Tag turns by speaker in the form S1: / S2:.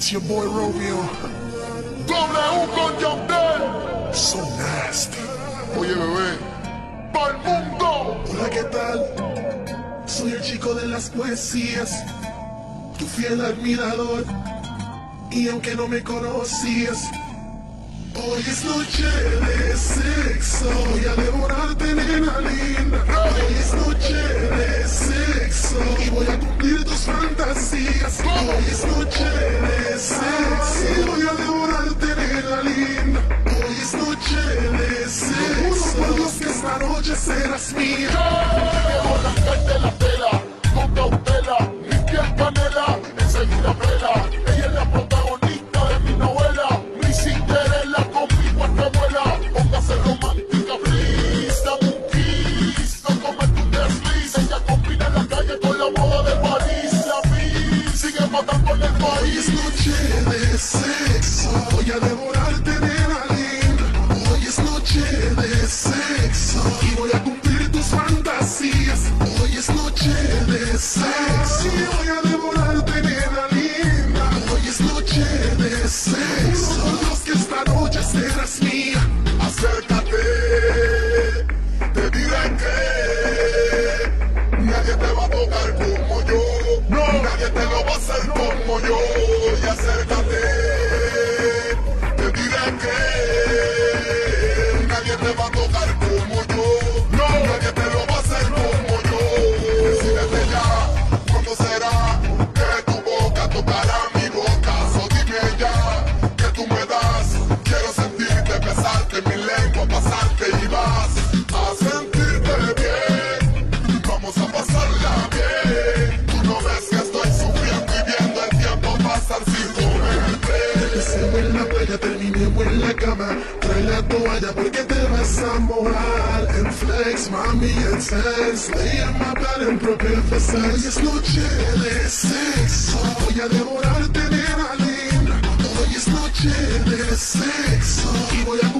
S1: It's your boy Romeo.
S2: W con Yandel.
S1: So nasty.
S2: Oye, bebé. Pa'l mundo.
S1: Hola, ¿qué tal? Soy el chico de las poesías, tu fiel admirador. Y aunque no me conocías, hoy es noche de sexo. Voy a devorarte, nena linda. Hoy es noche de sexo. Y voy a cumplir tus fantasías. Hoy es noche de sexo. Y voy a devorarte, nena linda. Hoy es noche de sexo. Juro por Dios que esta noche serás mía.
S2: Llevo las cartas de la tela. Con cautela.
S1: Devorarte, nena linda. Hoy es noche de sexo. Y voy a cumplir tus fantasías. Hoy es noche de sexo. Y voy a devorarte, nena linda. Hoy es noche de sexo. Por Dios que esta noche serás mía.
S2: Acércate, te diré que nadie te va a tocar como yo, no, nadie te lo va a hacer como yo. Y acércate,
S1: en playa, terminemos en la cama. Trae la toalla porque te vas a mojar. En flex, mami, en sense. Lay en prepare for sex. Hoy es noche de sexo. Voy a devorarte, nena linda. Hoy es noche de sexo. Voy a